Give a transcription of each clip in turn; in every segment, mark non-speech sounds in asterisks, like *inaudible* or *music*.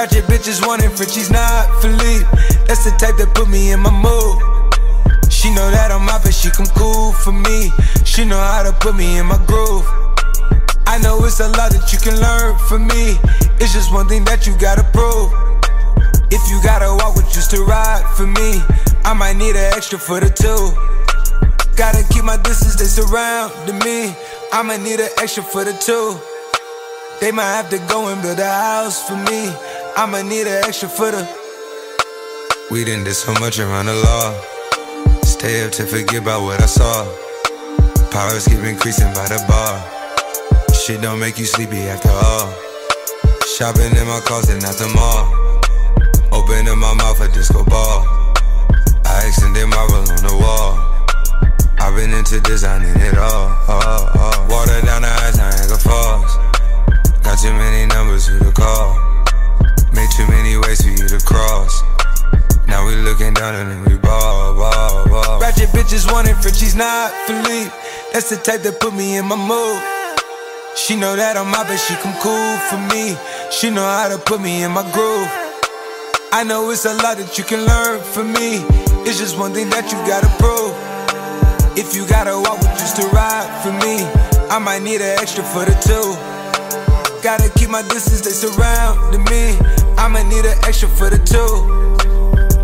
Ratchet bitches wanting Frenchies, not Philippe. That's the type that put me in my mood. She know that I'm out, but she come cool for me. She know how to put me in my groove. I know it's a lot that you can learn from me. It's just one thing that you gotta prove. If you gotta walk with just to ride for me, I might need an extra for the two. Gotta keep my distance, they surrounding me. I might need an extra for the two. They might have to go and build a house for me. I might need an extra for We didn't did so much around the law. Stay up to forget about what I saw. Powers keep increasing by the bar. Shit don't make you sleepy after all. Shopping in my closet, not the mall. Opening my mouth a disco ball. I extended marble on the wall. I've been into designing it all. all, all. Water down the eyes, Niagara Falls. Got too many numbers who to call. Too many ways for you to cross. Now we looking down and we ball, ball, ball. Ratchet bitches wanting Frenchies, not Philippe. That's the type that put me in my mood. She know that I'm out, but she come cool for me. She know how to put me in my groove. I know it's a lot that you can learn from me. It's just one thing that you gotta prove. If you gotta walk with just to ride for me, I might need an extra for the two. Gotta keep my distance, they surrounding me. I might need an extra for the two.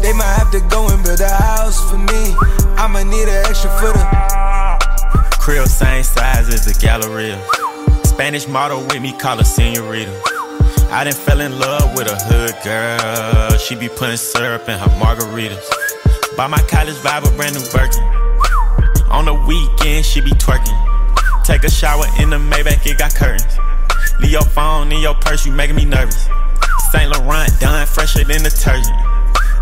They might have to go and build a house for me. I'ma need an extra for the crib, same size as the Galleria. Spanish model with me, call her senorita. I done fell in love with a hood girl. She be putting syrup in her margaritas. Buy my college vibe a brand new Birkin. On the weekend, she be twerking. Take a shower in the Maybach, it got curtains. Leave your phone in your purse, you making me nervous. Saint Laurent done fresher than detergent.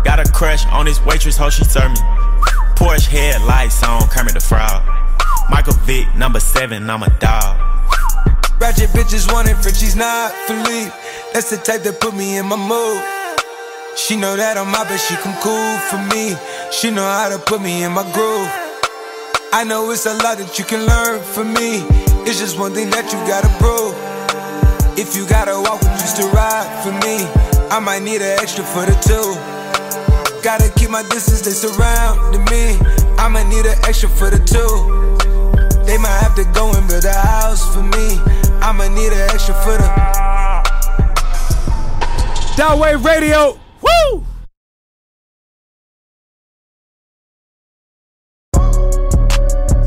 Got a crush on this waitress, how she serve me. Porsche headlights on, Kermit the Frog. Michael Vick, number seven, I'm a dog. Ratchet bitches wanting she's not Philippe. That's the type that put me in my mood. She know that I'm out, but she come cool for me. She know how to put me in my groove. I know it's a lot that you can learn from me. It's just one thing that you gotta prove. If you gotta walk with just to ride for me, I might need an extra for the two. Gotta keep my distance, they surrounding me. I'ma need an extra for the two. They might have to go and build a house for me. I'ma need an extra for the. Downwave Radio. Woo!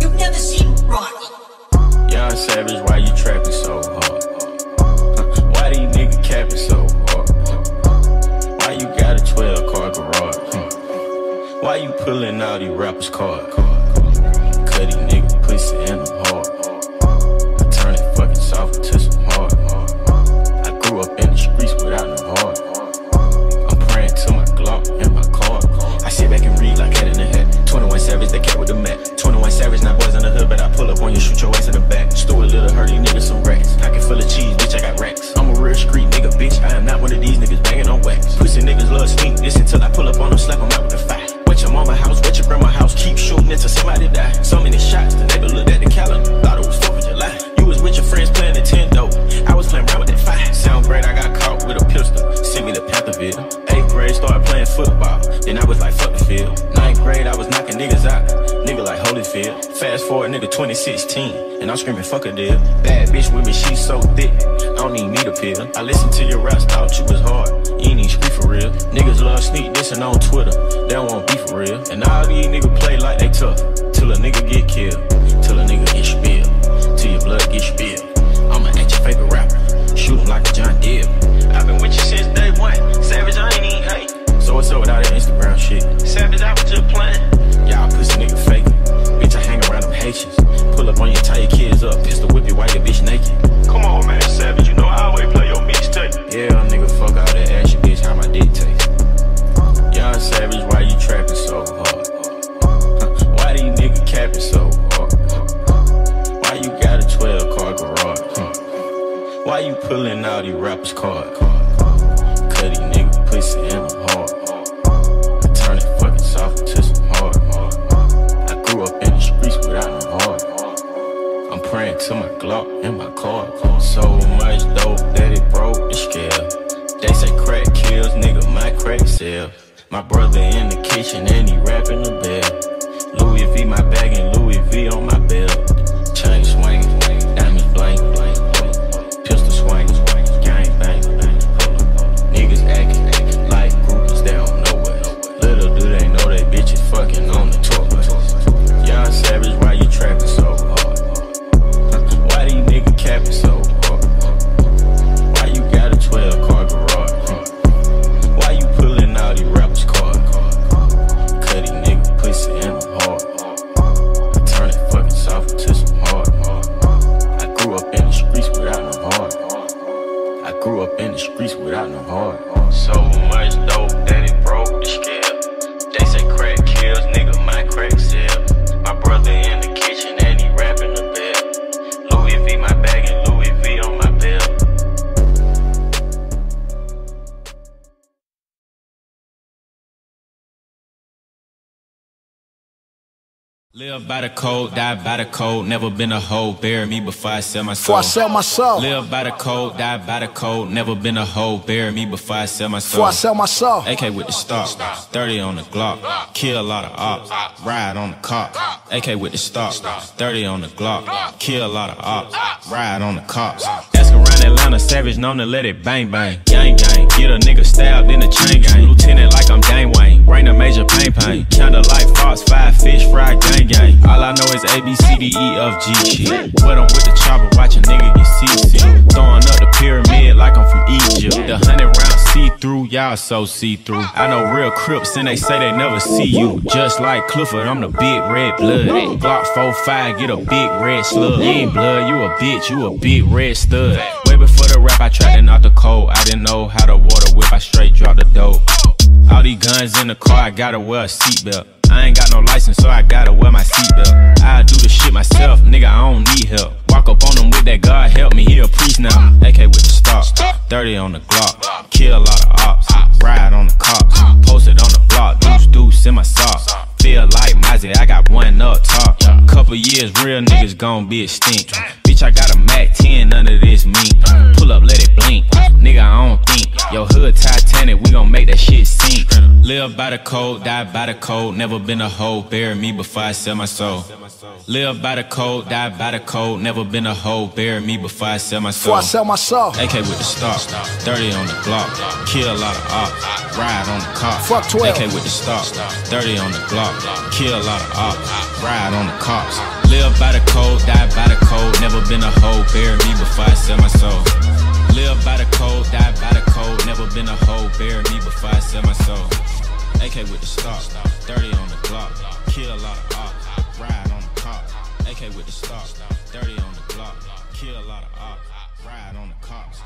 You've never seen Rocky. Young Savage, Why you pulling out these rappers' card? Cut these niggas pussy and I'm hard. I turn it fucking soft to some hard. I grew up in the streets without no heart. I'm praying to my Glock and my car. I sit back and read like head in the head. 21 Savage, they cat with the mat. 21 Savage, not boys in the hood, but I pull up on you, shoot your ass in the back. A little hurt, these niggas some racks. Pocket full of cheese, bitch, I got racks. I'm a real street nigga, bitch. I am not one of these niggas banging on wax. Pussy niggas love sneak this until I pull up on them, slap them out shooting until somebody die. So many shots, the neighbor looked at the calendar, thought it was 4th of July. You was with your friends playing Nintendo, I was playing around with that fire. Sound great, I got caught with a pistol, sent me to Pantherville. 8th grade, started playing football, then I was like, fuck the field. 9th grade, I was knocking niggas out, nigga like Holyfield. Fast forward, nigga 2016, and I'm screaming, fuck a deal. Bad bitch with me, she so thick, I don't need me to pill. I listened to your raps, thought you was hard, for real. Niggas love sneak dissing on Twitter, they don't want beef for real. And all these niggas play like they tough, till a nigga get killed, till a nigga get spilled, till your blood get spilled. I'ma at your favorite rapper, shoot him like a John Deere. I've been with you since day one, Savage, I ain't even hate. So what's up with all that Instagram shit? Savage, I was just playing. Y'all pussy nigga fake. Bitch, I hang around them Haitians. Pull up on you, tie your kids up, pistol Why you pulling out these rappers' card? Cut these niggas pussy and I'm hard. I turn it fucking soft to some hard. I grew up in the streets without no heart. I'm praying to my Glock and my car. So much dope that it broke the scale. They say crack kills, nigga, my crack sale. My brother in the kitchen and he rapping the bell. Louis V, my bag and Louis V on my belt. Live by the code, die by the code. Never been a hoe. Bury me before I sell my soul. Before I sell my soul. Live by the code, die by the code. Never been a hoe. Bury me before I sell my soul. Before I sell my soul. AK with the stock, 30 on the Glock, kill a lot of ops, ride on the cop. AK with the stock, 30 on the Glock, kill a lot of ops, ride on the cops. Ask around Atlanta, savage known to let it bang bang. Gang gang, get a nigga stabbed in the chain gang. Lieutenant like I'm Dane Wayne, bring a major pain pain. Kinda like Fox, five fish, fried gang gang. All I know is A B C D E F G shit. But I'm with the chopper, watch a nigga get seasick. Throwing up the pyramid like I'm from Egypt. The hundred round see through, y'all so see through. I know real Crips and they say they never see you. Just like Clifford, I'm the big red blood. Glock 45, get a big red slug. You ain't blood, you a bitch, you a big red stud. Way before the rap, I tried to knock the cold. I didn't know how to water whip, I straight dropped the dope. All these guns in the car, I gotta wear a seatbelt. Ain't got no license, so I gotta wear my seatbelt. I do the shit myself, nigga, I don't need help. Walk up on them with that God help me, he a priest now. AK with the stock, 30 on the Glock, kill a lot of ops, ride on the cops, posted on the block, deuce deuce in my socks. Feel like Mozzy, I got one up top. Couple years, real niggas gon' be extinct. Bitch, I got a Mac 10, none of this me. Pull up, let it blink. Nigga, I don't think. Yo, hood Titanic, we gon' make that shit sink. Live by the code, die by the code. Never been a hoe, bury me before I sell my soul. Live by the code, die by the code. Never been a hoe, bury me before I sell my soul. Before I sell my soul. AK with the stock, 30 on the Glock, kill a lot of ops, ride on the cop. Fuck 12. AK with the stock, 30 on the Glock, kill a lot of ops, ride on the cops. Live by the code, die by the code, never been a hoe, bury me before I sell my soul. Live by the code, die by the code, never been a hoe, bury me before I sell my soul. AK with the stock, 30 on the Glock, kill a lot of ops, ride on the cops. AK with the stock, 30 on the Glock, kill a lot of ops, ride on the cops.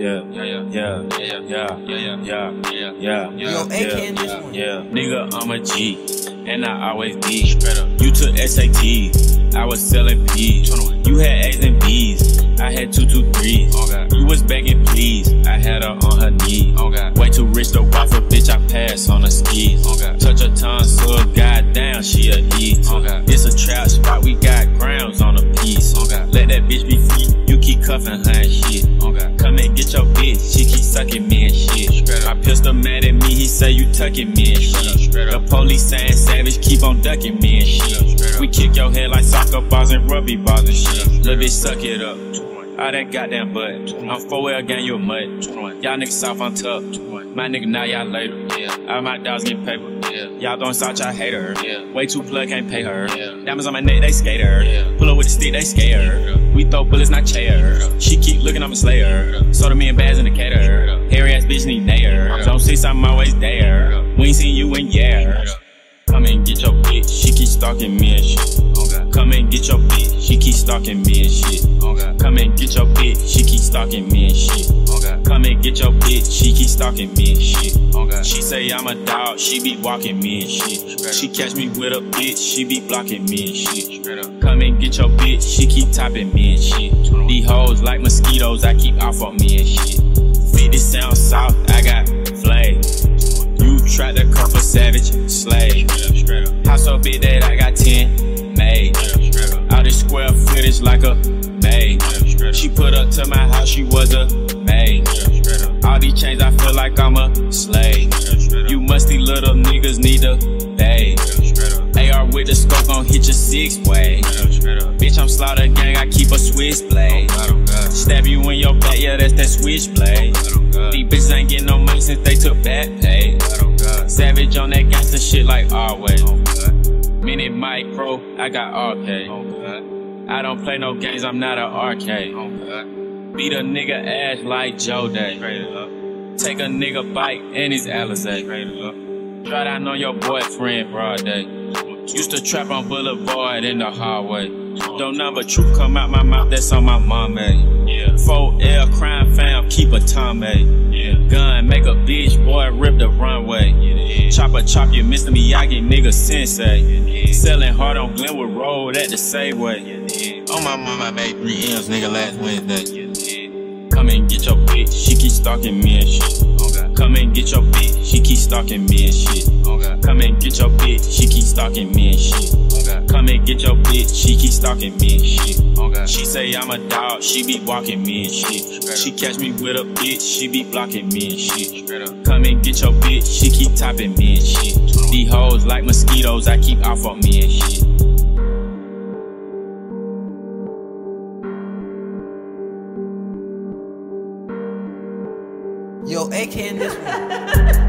Yeah, yeah, yeah, yeah, yeah, yeah, yeah, yeah, yeah, yeah, Yo, AK in this one. yeah. Nigga, I'm a G, and I always be straight. You took SAT, I was selling P's. You had A's and B's, I had two, two, threes. Oh, you was begging please, I had her on her knees. Oh, Way too rich to waffle, bitch, I pass on the skis. Oh, Touch her tongue, so goddamn, she a eat. It's a trap spot, we got grounds on a piece. Let that bitch be free, you keep cuffing her and shit. And get your bitch, she keep sucking me and shit. My pistol mad at me, he say you tucking me and shit. The police saying savage, keep on ducking me and shit. We kick your head like soccer balls and rugby balls and shit. Little bitch, suck it up. All that goddamn butt. I'm 4L gang, you a mud. Y'all niggas soft on top. My nigga, now y'all later. All my dogs get paper. Y'all throwing salt, y'all hate her. Way too plug, can't pay her. Diamonds on my neck, they skate her. Pull up with the stick, they scare her. We throw bullets, not chair. She keep looking, I'm a slayer. Sold to me and bags in the cater. Hairy ass bitch need nair. Don't see something always there. We ain't seen you in years. Come and get your bitch, she keep stalking me and shit. Okay. Come and get your bitch, she keep stalking me and shit. Okay. Come and get your bitch, she keep stalking me and shit. Okay. Come and get your bitch, she keep stalking me and shit. Okay. She say I'm a dog, she be walking me and shit. She catch me with a bitch, she be blocking me and shit. Come and get your bitch, she keep topping me and shit. These hoes like mosquitoes, I keep off on me and shit. 50 sound soft, I got tried to a savage slave. House so big that I got 10 made. All this square footage like a maid. She put up to my house, she was a maid. All these chains, I feel like I'm a slave. You musty little niggas need to pay. AR with the scope gon' hit your six way. Bitch, I'm slaughter gang, I keep a switchblade. Stab you in your back, yeah, that's that switchblade. These bitches ain't getting no money since they took back pay. Savage on that gangsta shit like always. Minute micro, I got arcade. I don't play no games, I'm not an arcade. Beat a nigga ass like Joe Day. Take a nigga bite and his Alizé. Try down on your boyfriend broad day. Used to trap on Boulevard in the hallway. Don't number truth come out my mouth, that's on my mom, eh? Yeah. 4L crime fam, keep a Tommy. Yeah. Gun, make a bitch, boy, rip the runway. Yeah. Chopper chop you, Mr. Miyagi, nigga sensei. Yeah. Selling hard on Glenwood Road at the Safeway. Yeah. On my mom, I made three M's, nigga, last Wednesday. Come and get your bitch, she keep stalking me and shit. Come and get your bitch, she keep stalking me and shit. Okay. Come and get your bitch, she keep stalking me and shit. Okay. Come and get your bitch, she keep stalking me and shit. Okay. She say I'm a dog, she be walking me and shit. She catch me with a bitch, she be blocking me and shit. Come and get your bitch, she keep topping me and shit. These hoes like mosquitoes, I keep off on me and shit. Yo, AK in this one. *laughs*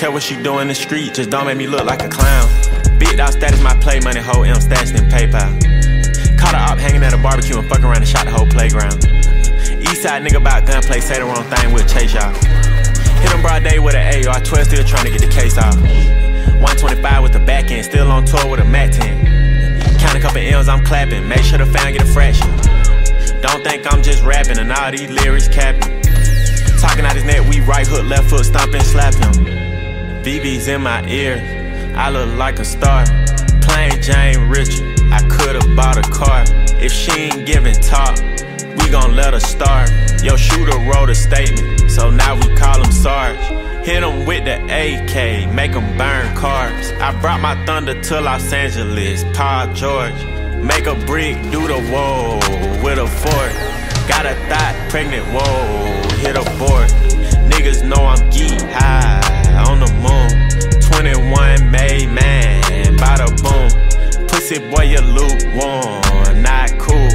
care what she do in the street, just don't make me look like a clown. Big dog status, my play money, whole M stashed in PayPal. Caught her up hanging at a barbecue and fuck around and shot the whole playground. East side nigga about gunplay, say the wrong thing, we'll chase y'all. Hit him broad day with an AR, 12 still trying to get the case off. 125 with the back end, still on tour with a Mac 10. Count a couple M's, I'm clapping, make sure the fan get a fraction. Don't think I'm just rapping and all these lyrics capping. Talking out his neck, we right hook, left foot, stomp and slap him. VV's in my ear, I look like a star. Plain Jane Richard, I could've bought a car. If she ain't giving talk, we gon' let her start. Yo, shooter wrote a statement, so now we call him Sarge. Hit him with the AK, make him burn cars. I brought my thunder to Los Angeles, Paul George. Make a brick, do the whoa with a fork. Got a thought, pregnant, whoa, hit a board. Niggas know I'm geek high on the moon. 21 made man, bada boom. Pussy boy, you lukewarm, not cool.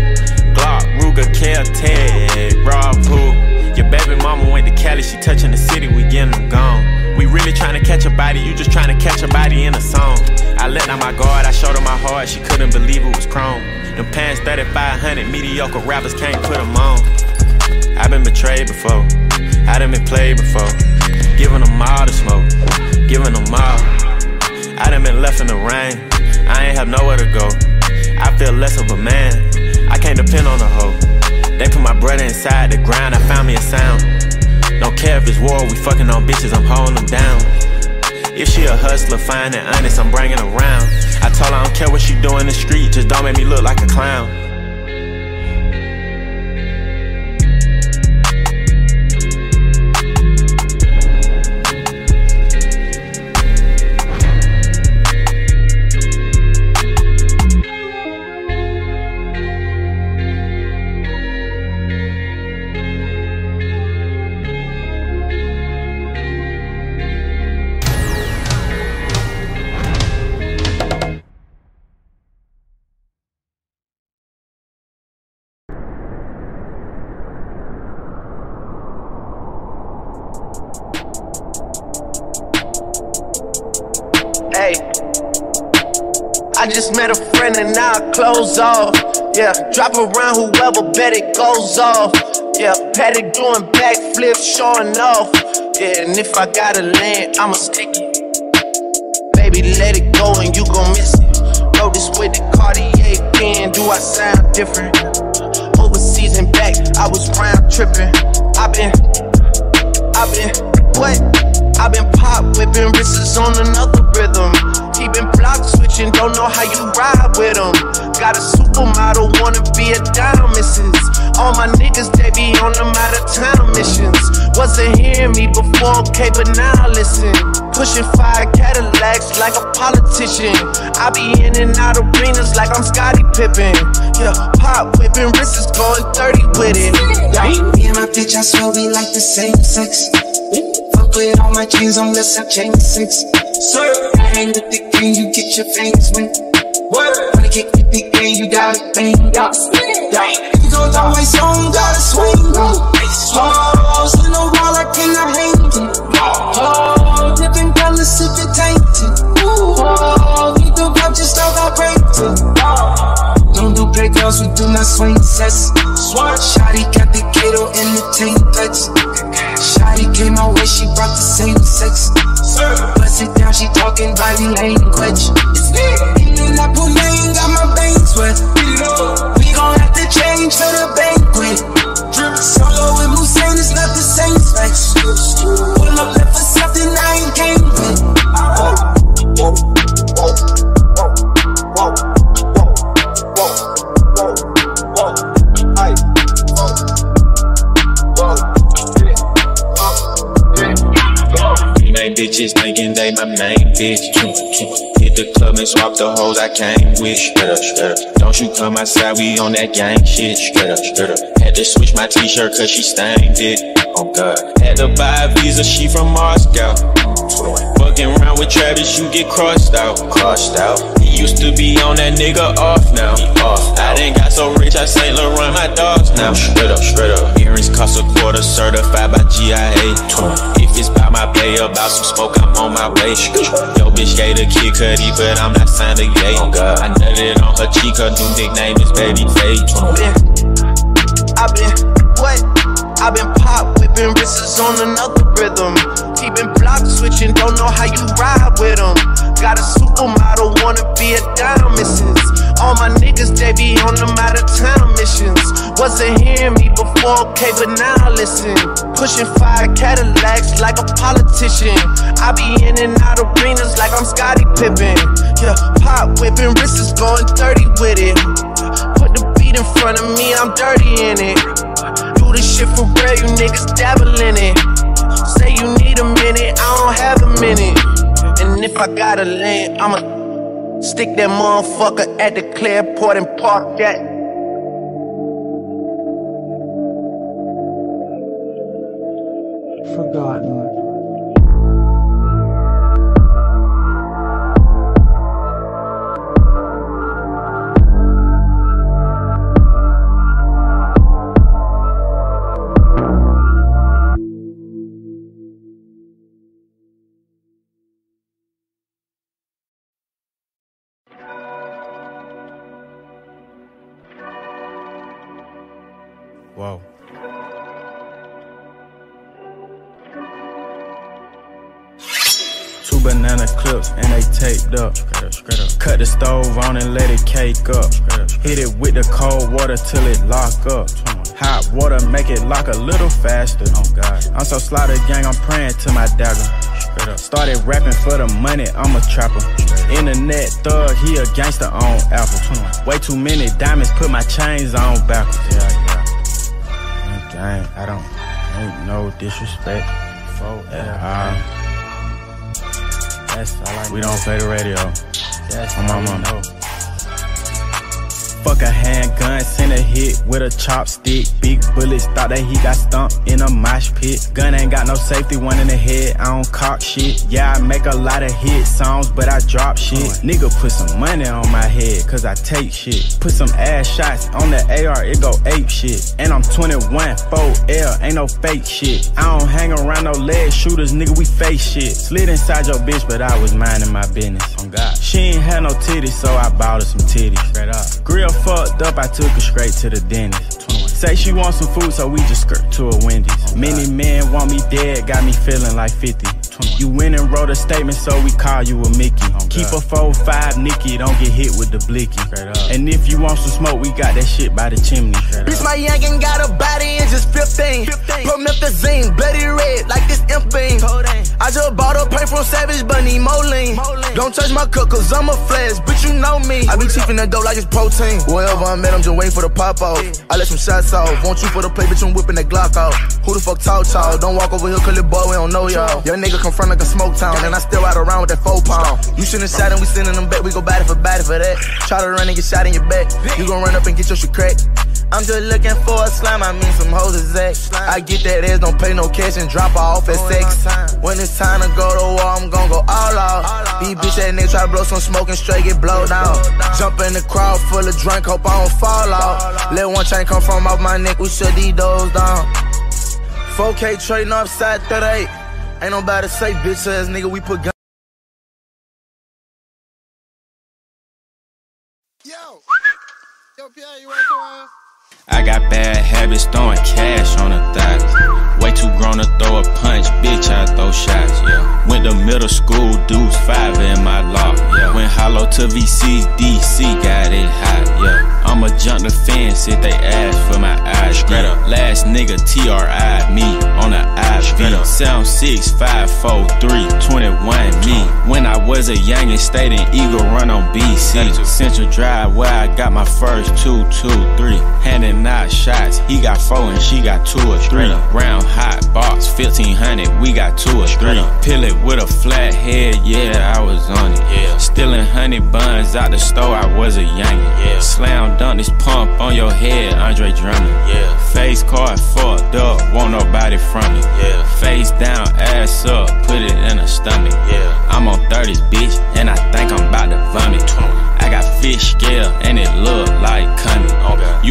Glock, Ruger, Kel-Tec, raw pool. Your baby mama went to Cali, she touching the city, we getting them gone. We really trying to catch a body, you just trying to catch a body in a song. I let down my guard, I showed her my heart, she couldn't believe it was chrome. Them pants 3500, mediocre rappers can't put them on. I've been betrayed before, I done been played before. Giving them all the smoke, giving them all. I done been left in the rain, I ain't have nowhere to go. I feel less of a man, I can't depend on a hoe. They put my brother inside the ground, I found me a sound. Don't care if it's war, we fucking on bitches, I'm holding them down. If she a hustler, fine and honest, I'm bringing around. I told her I don't care what she do in the street, just don't make me look like a clown. I just met a friend and now I close off. Yeah, drop around whoever bet it goes off. Yeah, Patty doing backflips, showing off. Yeah, and if I gotta land, I'ma stick it. Baby, let it go and you gon' miss it. This with the Cartier pen, do I sound different? Overseas and back, I was round tripping. I been, I been, what? I been pop whipping wrists on another rhythm. Been block switching, don't know how you ride with him. Got a supermodel, wanna be a dime missus. All my niggas, they be on them out of town missions. Wasn't hearing me before, okay, but now I listen. Pushing five Cadillacs like a politician. I be in and out of arenas like I'm Scottie Pippen. Yeah, pop whipping wrists going 30 with it. Yeah. Me and my bitch, I swear we like the same sex. With all my chains on, let's have chain six. Sir, I hang with the gang, you get your fangs wet. Word, wanna kick the gang, you gotta bang, yeah. yeah. You go the way song, gotta swing, Oh, in the wall, I cannot hang it. Oh, different colors if it tainted. Oh, need the pop, just start vibrating. Don't do breakouts, we do not swing sets. Swat, Shotty got the Kato in the tank touch. Shotty came my way, she brought the same sex. Bust it down, she talking body language. And I put got my bangs wet. We gon' have to change for the banquet. Solo with Musain is not the same specs. Pull up left for something bitches thinking they my main bitch. Hit the club and swap the hoes I came with. Don't you come outside, we on that gang shit. Straight up, straight up. Had to switch my t-shirt cause she stained it. Oh god. Had to buy a visa, she from Moscow. Fucking around with Travis, you get crossed out. Crossed out. He used to be on that nigga off now. I done got so rich, I Saint Laurent my dogs now. Straight up, straight up. Earrings cost a quarter, certified by GIA. 20 say about some smoke, I'm on my way. Yo, bitch gave the kid cutie, but I'm not signed a gay. Oh God. I nutted on her cheek, her new nickname is Baby Fade. I been, I been, what? I been pop whipping wrists on another rhythm. Keeping blocks, switching, don't know how you ride with them. Got a supermodel, wanna be a dime, missus. All my niggas, they be on them out of town missions. Wasn't hearing me before, okay, but now I listen. Pushing five Cadillacs like a politician. I be in and out arenas like I'm Scottie Pippen. Yeah, pop whipping wrists going 30 with it. Put the beat in front of me, I'm dirty in it. Do this shit for real, you niggas dabble in it. Say you need a minute, I don't have a minute. And if I gotta land, I'ma stick that motherfucker at the Clearport and park that. Forgotten. Up. Cut the stove on and let it cake up. Hit it with the cold water till it lock up. Hot water make it lock a little faster. Oh God. I'm so slaughter gang, I'm praying to my dagger. Started rapping for the money, I'm a trapper. Internet thug, he a gangster on Apple. Way too many diamonds, put my chains on backwards. Yeah, yeah. Gang, I don't, ain't no disrespect. For yeah, That's all I We don't play the radio. That's my mama. Fuck a handgun, send a hit with a chopstick. Big bullets, thought that he got stumped in a mosh pit. Gun ain't got no safety, one in the head, I don't cock shit. Yeah, I make a lot of hit songs, but I drop shit. Nigga put some money on my head, cause I take shit. Put some ass shots on the AR, it go ape shit. And I'm 21, 4L, ain't no fake shit. I don't hang around no leg shooters, nigga, we face shit. Slid inside your bitch, but I was minding my business. On God. She ain't had no titties, so I bought her some titties. Straight up. Grill fucked up, I took her straight to the dentist. Say she wants some food, so we just skirt to a Wendy's. Many men want me dead, got me feeling like 50. You went and wrote a statement, so we call you a Mickey. Keep a 4-5 Nicky, don't get hit with the blicky. And if you want some smoke, we got that shit by the chimney. Bitch, my youngin' got a body and just 15. 15. Promethazine, bloody red, like this imp beam. I just bought a paint from Savage Bunny, Moline. Don't touch my cook, cause I'm a flash, but you know me. I be chiefin' the dough like it's protein. Wherever I'm at, I'm just waiting for the pop off. I let some shots off. Want you for the play, bitch, I'm whipping that Glock out. Who the fuck talk talk? Don't walk over here, cause it boy, we don't know y'all. Young nigga come from like a smoke town, and I still ride around with that four pound. You shouldn't shot and we sending them back, we go batty for batty for that. Try to run and get shot in your back. You gon' run up and get your shit cracked. I'm just looking for a slime, I mean some hoes exact. I get that ass, don't pay no cash and drop her off at sex. When it's time to go to war, I'm gon' go all out. These bitch ass niggas try to blow some smoke and straight get blow down. Jump in the crowd full of drink, hope I don't fall out. Let one chain come from off my neck, we shut these doors down. 4K trading upside 38. Ain't nobody say bitch ass nigga, we put guns yo gun. I got bad habits, throwing cash on the thighs. Way too grown to throw a punch, bitch, I throw shots, yeah. Went to middle school, dudes five in my lock, yeah. Went hollow to VC, DC, got it hot, yeah. I'ma jump the fence if they ask for my eyes, straight up. Last nigga TRI me on the IV. Sound 6, 5, 4, 3, 21 me. When I was a youngin', stayed in Eagle Run on BC. Central Drive where I got my first two, two, three. Handing out shots, he got four and she got two or three. Round hot box, 1500, we got two or three. Pill it with a flat head, yeah, I was on it. Yeah. Stealing honey buns out the store, I was a youngin'. Yeah. Slam dunk this pump on your head, Andre Drummond. Yeah. Face card fucked up, won't nobody from me. Yeah. Face down, ass up, put it in a stomach. Yeah. I'm on 30s, bitch, and I think I'm about to vomit. I got fish scale, and it look like coming. Okay.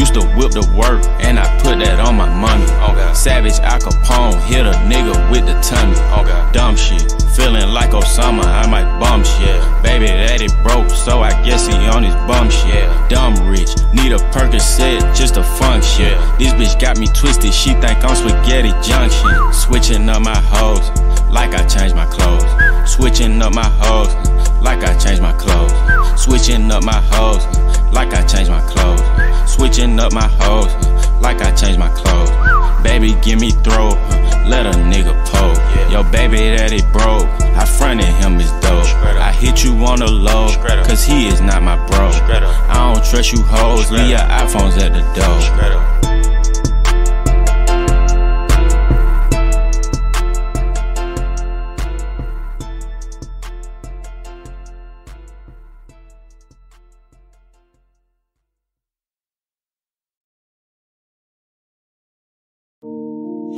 Used to whip the work, and I put that on my money. Oh, okay. Savage Al Capone, hit a nigga with the tummy. Oh, okay. Dumb shit. Feeling like Osama, I might bum shit. Baby daddy broke, so I guess he on his bum shit. Dumb rich, need a Percocet just to function. This bitch got me twisted, she think I'm spaghetti junction. Switching up my hoes, like I changed my clothes. Switching up my hoes, like I changed my clothes. Switching up my hoes, like I changed my clothes. Switching up my hoes, like I changed my clothes. Baby, give me throw, let a nigga poke. Yo, baby, that it broke. I fronted him as dope. I hit you on the low, cause he is not my bro. I don't trust you hoes, leave your iPhones at the door.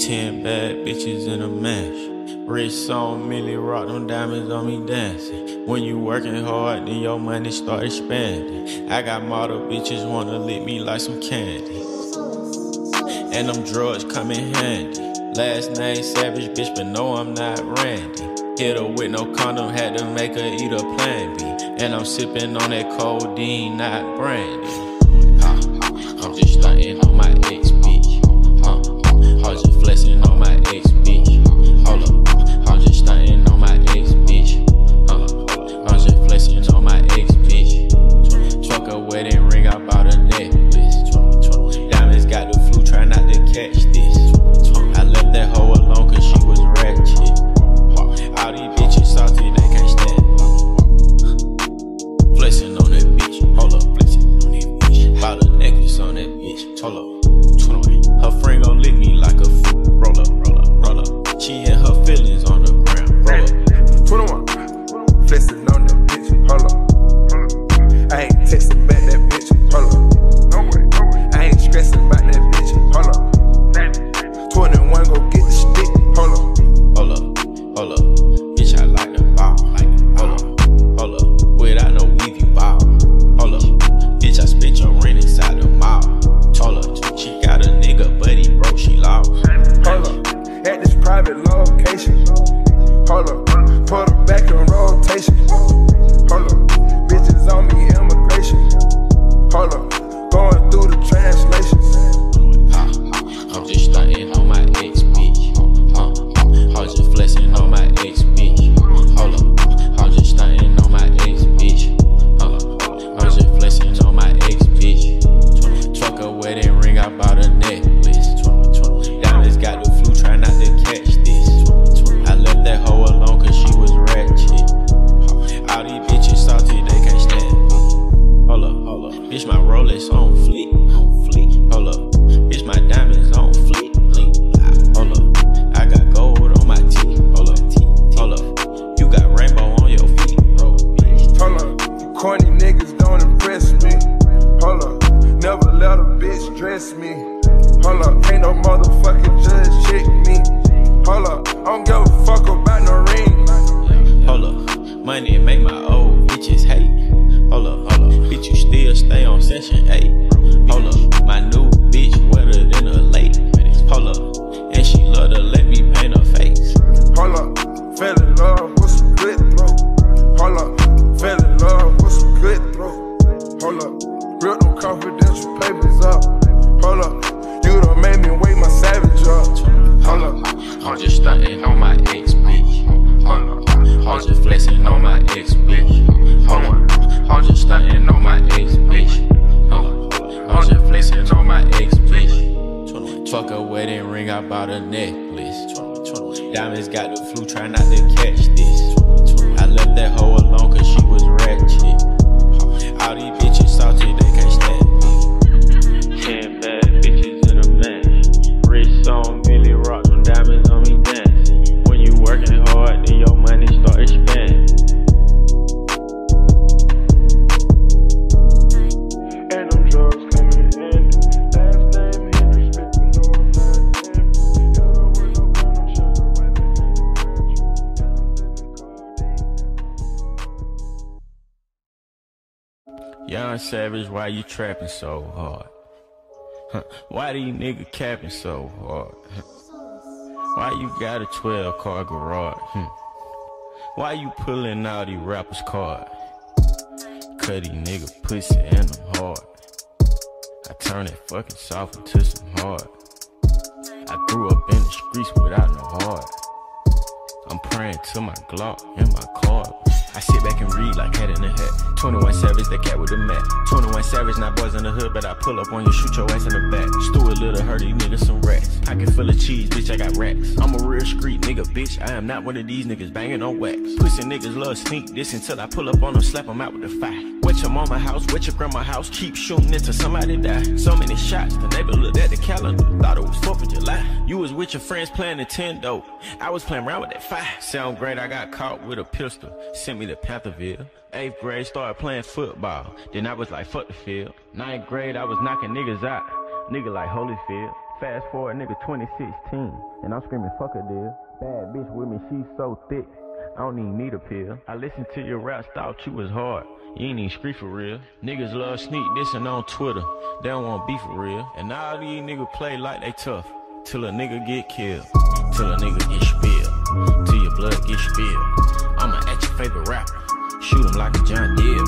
Ten bad bitches in a mash. Rich song, Milly Rock them diamonds on me dancing. When you working hard, then your money start expanding. I got model bitches wanna lick me like some candy. And them drugs come in handy. Last name Savage, bitch, but no, I'm not Randy. Hit her with no condom, had to make her eat a plan B. And I'm sipping on that codeine, not brandy. Me. Hold up. Ain't no motherfucking Savage, why you trapping so hard? Huh, Why these niggas capping so hard? Huh, Why you got a 12 car garage? Hmm. Why you pulling out these rappers' card? Cut these nigga pussy and I'm hard. I turn that fucking soft into some hard. I grew up in the streets without no heart. I'm praying to my Glock and my card. I sit back and read like cat in the hat. 21 Savage, that cat with the mat. 21 Savage, not boys in the hood, but I pull up on you, shoot your ass in the back. Stuart Little, hurt these niggas some rats. Pocket full of cheese, bitch, I got racks. I'm a real street nigga, bitch. I am not one of these niggas banging on wax. Pussy niggas love sneak this until I pull up on them, slap them out with the fire. Wet your mama house, wet your grandma house, keep shooting until somebody die. So many shots, the neighbor looked at the calendar, You was with your friends playing Nintendo. I was playing around with that fire. Sound great, I got caught with a pistol. Sent me to Pantherville. Eighth grade, started playing football. Then I was like, fuck the field. Ninth grade, I was knocking niggas out. Nigga like Holyfield. Fast forward, nigga 2016. And I'm screaming, fuck a deal. Bad bitch with me, she's so thick. I don't even need a pill. I listened to your raps, thought you was hard. You ain't even street for real. Niggas love sneak dissing on Twitter. They don't want beef for real. And all these niggas play like they tough. Till a nigga get killed. Till a nigga get spilled. Till your blood get spilled. I'ma at your favorite rapper. Shoot him like a John Deere.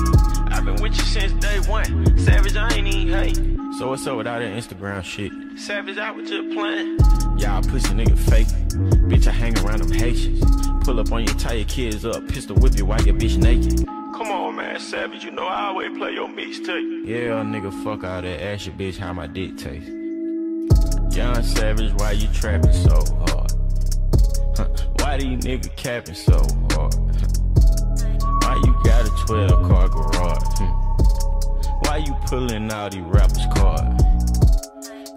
I've been with you since day one. Savage, I ain't even hate. So what's up with all that Instagram shit? Savage, I was just playing. Y'all pussy nigga fake. Bitch, I hang around them Haitians. Pull up on you, tie your kids up, pistol whip you while your bitch naked. Come on, man, Savage, you know I always play your mixtape. Yeah, nigga, fuck all that. Ask your bitch how my dick taste. Young Savage, why you trapping so hard? Why these niggas capping so hard? Why you got a 12 car garage? Hmm. Why you pulling out these rappers' card?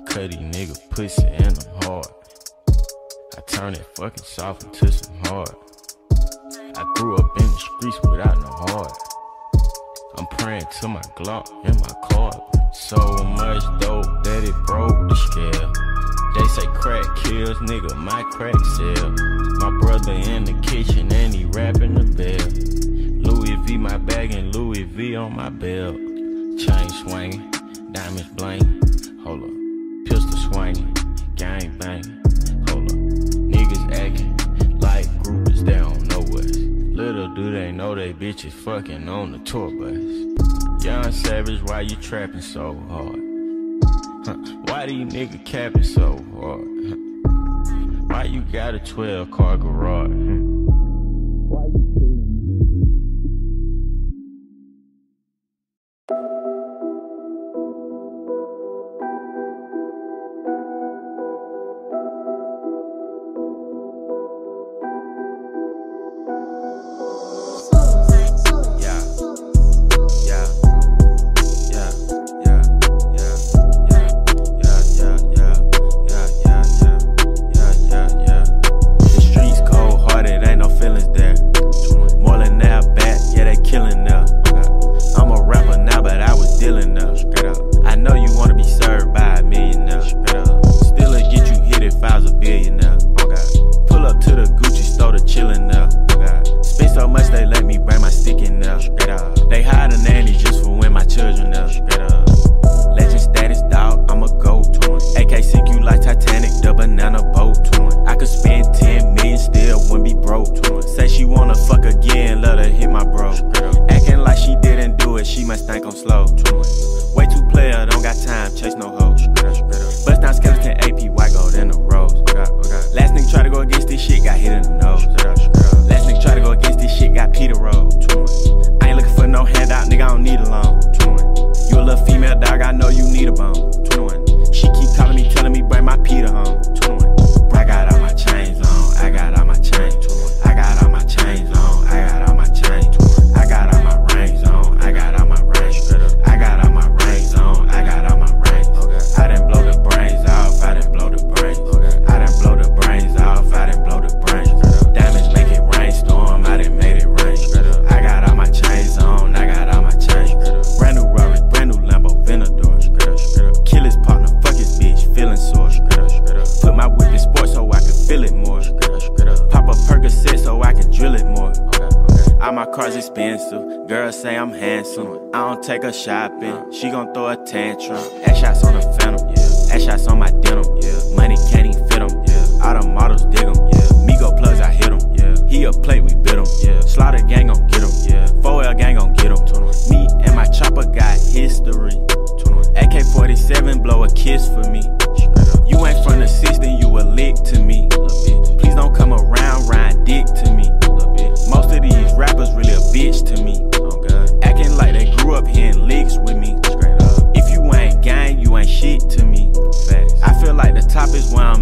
Cut these nigga pussy and I'm hard. I turn it fucking soft into some hard. I grew up in the streets without no heart. I'm praying to my Glock and my car. So much dope that it broke the scale. They say crack kills, nigga, my crack sell. My brother in the kitchen and he rapping the bell. Louis V my bag and Louis V on my belt. Chain swinging, diamonds bling. Hold up, pistol swinging, gang banging. Hold up, niggas acting like groupers, they don't know us. Little do they know they bitches fucking on the tour bus. Young Savage, why you trapping so hard? Huh. Why these niggas capping so hard? Huh. Why you got a 12 car garage?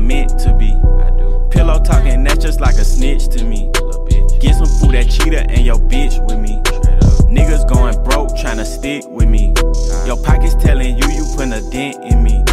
I'm meant to be. Pillow talking, that's just like a snitch to me. Get some food at Cheetah and your bitch with me. Niggas going broke, tryna stick with me. Your pockets telling you you putting a dent in me.